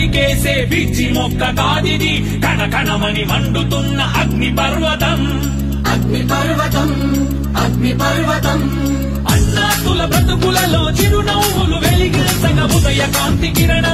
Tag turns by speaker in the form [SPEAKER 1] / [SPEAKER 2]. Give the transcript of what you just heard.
[SPEAKER 1] చెరికేసే పిచ్చి మొక్క కాదిది కణకణమని మండుతున్న అగ్ని పర్వతం అగ్ని పర్వతం అగ్ని పర్వతం అన్నాతుల బ్రతుకులలో చిరునవ్వులు వెలిగిన సగ ఉదయ కాంతి కిరణ